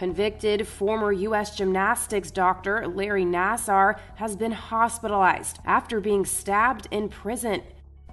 Convicted former U.S. gymnastics doctor Larry Nassar has been hospitalized after being stabbed in prison.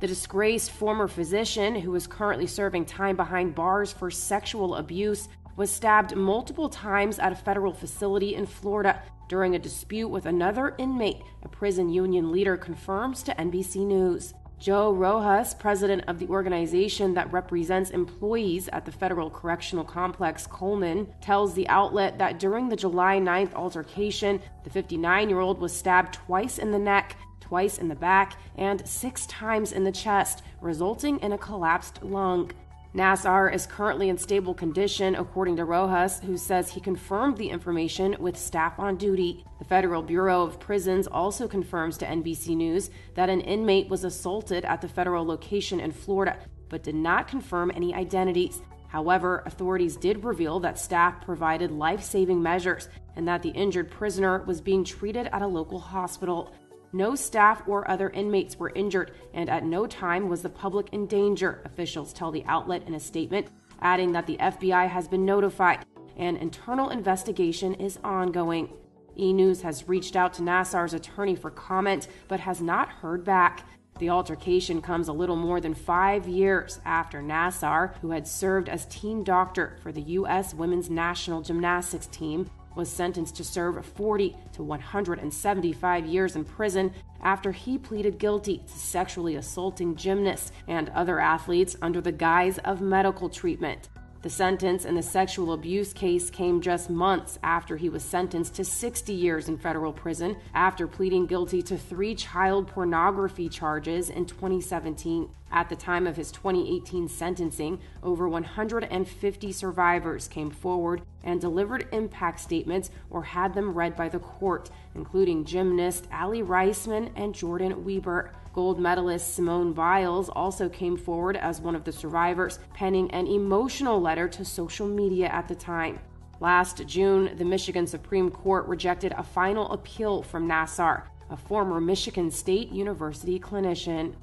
The disgraced former physician, who is currently serving time behind bars for sexual abuse, was stabbed multiple times at a federal facility in Florida during a dispute with another inmate, a prison union leader confirms to NBC News. Joe Rojas, president of the organization that represents employees at the Federal Correctional Complex Coleman, tells the outlet that during the July 9th altercation, the 59 year old was stabbed twice in the neck, twice in the back, and six times in the chest, resulting in a collapsed lung. Nassar is currently in stable condition, according to Rojas, who says he confirmed the information with staff on duty. The Federal Bureau of Prisons also confirms to NBC News that an inmate was assaulted at the federal location in Florida, but did not confirm any identities. However, authorities did reveal that staff provided life saving measures and that the injured prisoner was being treated at a local hospital. No staff or other inmates were injured, and at no time was the public in danger, officials tell the outlet in a statement, adding that the FBI has been notified. An internal investigation is ongoing. E News has reached out to Nassar's attorney for comment, but has not heard back. The altercation comes a little more than five years after Nassar, who had served as team doctor for the U.S. women's national gymnastics team, was sentenced to serve 40 to 175 years in prison after he pleaded guilty to sexually assaulting gymnasts and other athletes under the guise of medical treatment. The sentence in the sexual abuse case came just months after he was sentenced to 60 years in federal prison after pleading guilty to three child pornography charges in 2017. At the time of his 2018 sentencing, over 150 survivors came forward and delivered impact statements or had them read by the court, including gymnast Aly Raisman and Jordan Wieber. Gold medalist Simone Biles also came forward as one of the survivors, penning an emotional letter to social media at the time. Last June, the Michigan Supreme Court rejected a final appeal from Nassar, a former Michigan State University clinician.